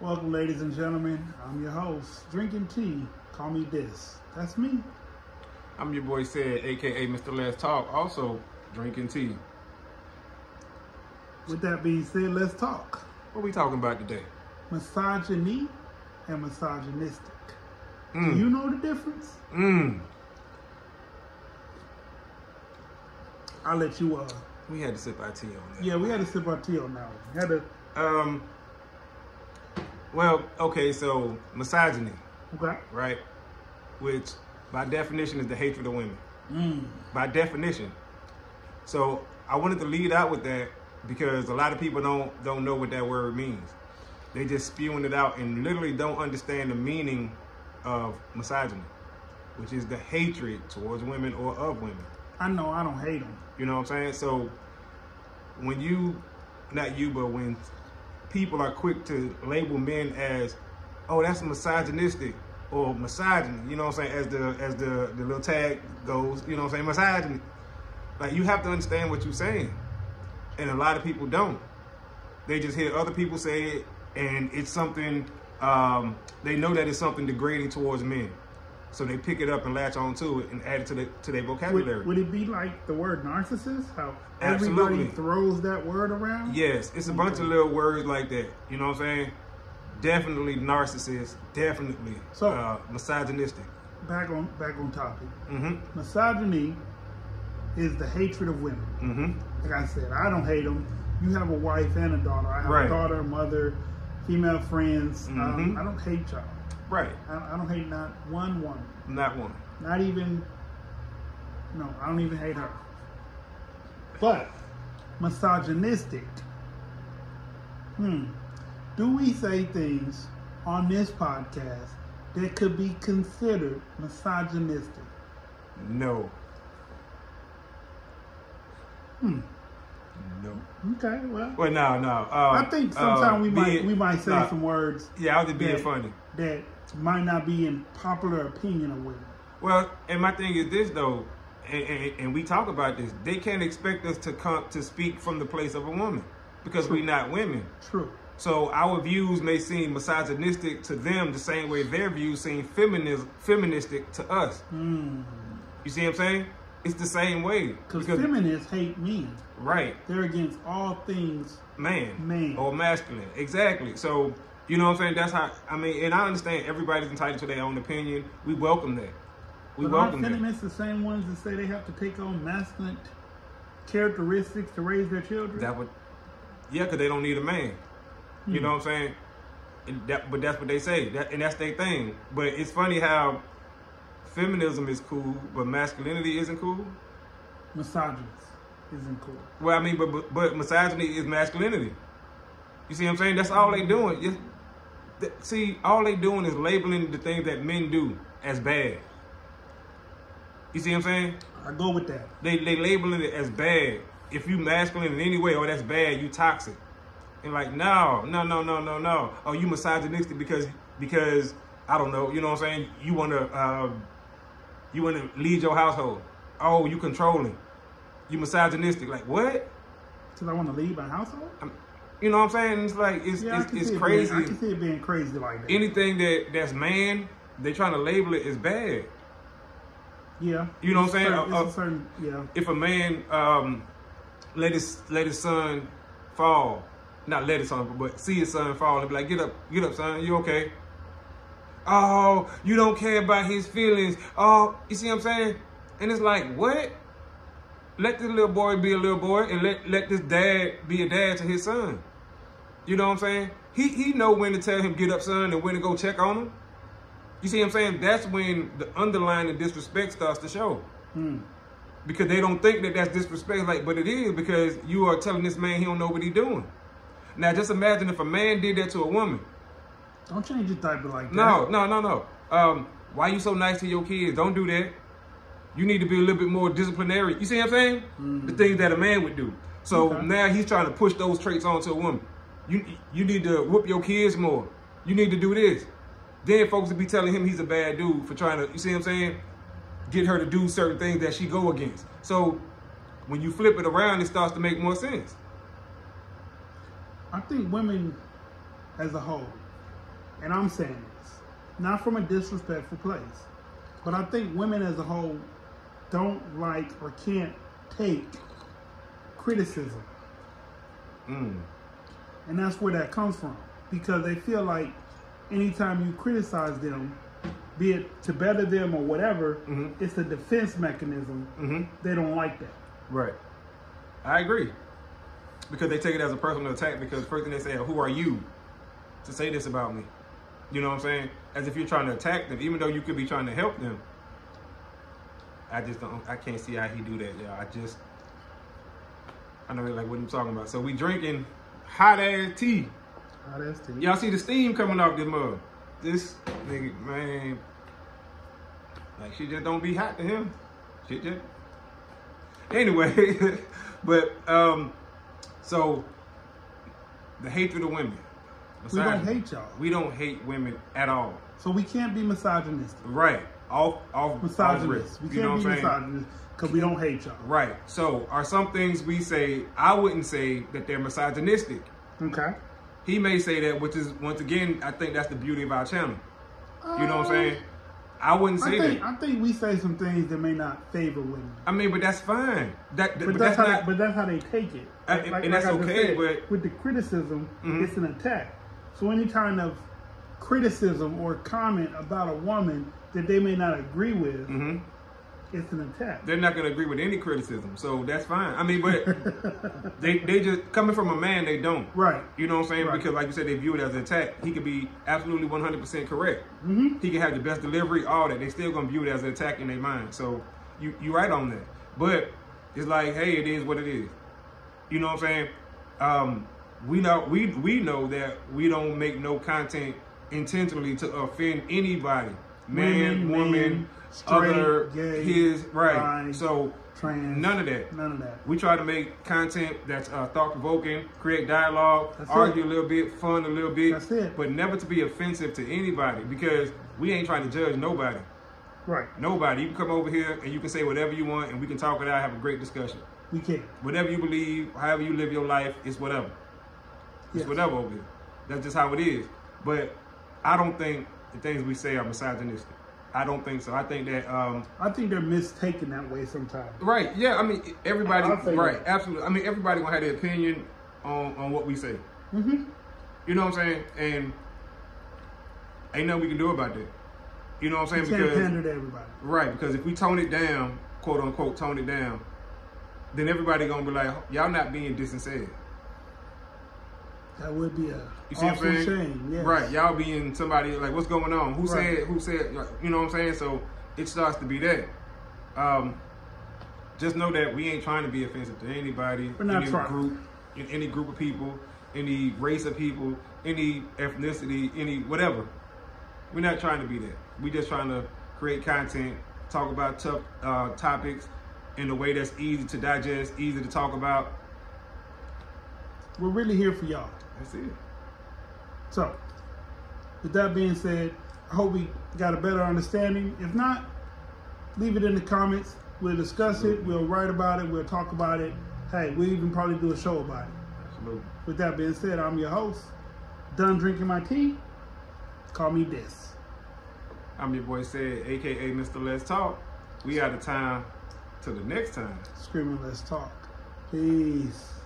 Welcome, ladies and gentlemen. I'm your host, drinking tea. Call me this. That's me. I'm your boy Ced, aka Mr. Let's Talk, also drinking tea. With that being said, let's talk. What are we talking about today? Misogyny and misogynistic. Mm. Do you know the difference? Mm. I'll let you uh We had to sip our tea on that. yeah, we had to sip our tea on that one. Had to Um. Well, okay, so misogyny, okay. right? Which, by definition, is the hatred of women. Mm. By definition. So I wanted to lead out with that because a lot of people don't don't know what that word means. They just spewing it out and literally don't understand the meaning of misogyny, which is the hatred towards women or of women. I know I don't hate them. You know what I'm saying? So when you, not you, but when people are quick to label men as, oh, that's misogynistic or misogyny, you know what I'm saying? As the as the the little tag goes, you know what I'm saying? Misogyny. Like you have to understand what you're saying, and a lot of people don't. They just hear other people say it, and it's something. Um, they know that it's something degrading towards men, so they pick it up and latch on to it and add it to the to their vocabulary. Would, would it be like the word narcissist? How Absolutely. everybody throws that word around? Yes, it's a bunch of little words like that. You know what I'm saying? Definitely narcissist. Definitely So- uh, misogynistic. Back on back on topic. Mm-hmm. Misogyny is the hatred of women. Mm-hmm. Like I said, I don't hate them. You have a wife and a daughter. I have Right. a daughter, mother, female friends. Um, Mhm. I don't hate y'all. Right. I, I don't hate not one woman. Not one. Not even. No, I don't even hate her. But misogynistic. Hmm. Do we say things on this podcast that could be considered misogynistic? No. Hmm. Okay. Well, Well, no, no. Uh, I think sometimes uh, we might being- we might say nah, some words Yeah, I was just being that- funny. that might not be in popular opinion of women. Well, and my thing is this though, and, and, and we talk about this. They can't expect us to come to speak from the place of a woman because we're not women. True. So our views may seem misogynistic to them the same way their views seem feminis- feministic to us. Mm. You see what I'm saying? It's the same way. Because feminists hate men. right, They're against all things man, Man. or masculine. Exactly. So, you know what I'm saying? That's how, I mean, and I understand everybody's entitled to their own opinion. We welcome that. We but welcome aren't that. feminists the same ones that say they have to take on masculine characteristics to raise their children? That would, yeah, because they don't need a man. You Hmm. know what I'm saying? And that, but that's what they say, that, and that's their thing. But it's funny how feminism is cool, but masculinity isn't cool. Misogynist isn't cool. Well, I mean, but, but but misogyny is masculinity. You see what I'm saying? That's all they doing. Th- see, all they doing is labeling the things that men do as bad. You see what I'm saying? I go with that. They they labeling it as bad. If you masculine in any way, oh that's bad, you toxic. And like, no, no, no, no, no, no. Oh, you misogynistic because because I don't know. You know what I'm saying? You want to uh, you want to lead your household. Oh, you controlling. You misogynistic. Like what? Because I want to leave my household? I'm- you know what I'm saying? It's like it's Yeah, it's, it's see it crazy. Being, I can see it being crazy like that. Anything that that's man, they trying to label it as bad. yeah. You know what I'm saying? certain- Uh, it's a certain, yeah. if a man um, let his let his son fall, not let his son, but see his son fall and be like, "Get up, get up, son. You okay?" Oh, you don't care about his feelings. Oh, you see what I'm saying? And it's like, what? Let this little boy be a little boy, and let let this dad be a dad to his son. You know what I'm saying? He he know when to tell him get up, son, and when to go check on him. You see what I'm saying? That's when the underlying disrespect starts to show Hmm. because they don't think that that's disrespect. Like, but it is because you are telling this man he don't know what he doing. Now, just imagine if a man did that to a woman. Don't change your diaper like that. No, no, no, no. Um, why you so nice to your kids? Don't do that. You need to be a little bit more disciplinary. You see what I'm saying? The things that a man would do. So Okay. now he's trying to push those traits onto a woman. You you need to whoop your kids more. You need to do this. Then folks will be telling him he's a bad dude for trying to. You see what I'm saying? Get her to do certain things that she go against. So when you flip it around, it starts to make more sense. I think women as a whole and I'm saying this, not from a disrespectful place, but I think women as a whole don't like or can't take criticism. Mm. And that's where that comes from. Because they feel like anytime you criticize them, be it to better them or whatever, Mhm. it's a defense mechanism. hmm They don't like that. Right. I agree. Because they take it as a personal attack because first thing they say, who are you to say this about me? You know what I'm saying? As if you're trying to attack them, even though you could be trying to help them. I just don't, I can't see how he do that, y'all. I just, I know like what I'm talking about. So we drinking hot ass tea. Oh, that's tea. Y'all see the steam coming off this mug. This nigga, man, like she just don't be hot to him. Shit just. Anyway, but um, so the hatred of women. We don't hate y'all. We don't hate women at all. So we can't be misogynistic. Right. Off, off, Misogynist. We can't be misogynist because we don't hate y'all. Right. So are some things we say? I wouldn't say that they're misogynistic. Okay. He may say that, which is once again, I think that's the beauty of our channel. You know what I'm saying? I wouldn't Uh, I say think that. I think we say some things that may not favor women. I mean, but that's fine. That, But, but, that's, that's, how not. they, but that's how they take it. Uh, and- and that's okay, but- with the criticism, Mhm. it's an attack. So any kind of criticism or comment about a woman that they may not agree with, hmm it's an attack. They're not going to agree with any criticism, so that's fine. I mean, but they they just coming from a man, they don't. Right. You know what I'm saying? Right. Because like you said, they view it as an attack. He could be absolutely 100% correct. hmm He can have the best delivery, all that. They still gonna view it as an attack in their mind. So you you right on that. But it's like, hey, it is what it is. You know what I'm saying? Um, we know we we know that we don't make no content intentionally to offend anybody, man, Women, woman, men, straight, other, gay, his, right. bi, so Trans. none of that. None of that. We try to make content that's uh, thought provoking, create dialogue, That's argue it. a little bit, fun a little bit, That's it. but never to be offensive to anybody because we ain't trying to judge nobody. Right. Nobody. You can come over here and you can say whatever you want and we can talk it out, have a great discussion. We can. Whatever you believe, however you live your life, it's whatever. It's Yes. whatever over here. That's just how it is. But I don't think the things we say are misogynistic. I don't think so. I think that um, I think they're mistaken that way sometimes. Right. Yeah. I mean, everybody. Right. that. Absolutely. I mean, everybody gonna have their opinion on on what we say. hmm You know what I'm saying? And ain't nothing we can do about that. You know what I'm You saying? can't Because pander to everybody. right. Because if we tone it down, quote unquote, tone it down, then everybody gonna be like, y'all not being disingenuous. That would be a You see what I'm saying? shame. Yes. Right. Y'all being somebody like, what's going on? Who Right. said? Who said? like, You know what I'm saying? So it starts to be that. Um, just know that we ain't trying to be offensive to anybody, We're any trying. group, in any group of people, any race of people, any ethnicity, any whatever. We're not trying to be that. We just trying to create content, talk about tough uh, topics in a way that's easy to digest, easy to talk about. We're really here for y'all. That's it. So, with that being said, I hope we got a better understanding. If not, leave it in the comments. We'll discuss it. We'll write about it. We'll talk about it. Hey, we'll even probably do a show about it. Absolutely. With that being said, I'm your host. Done drinking my tea. Call me this. I'm your boy Ced, aka Mr. Let's Talk. We out of time till the next time. Screaming, let's talk. Peace.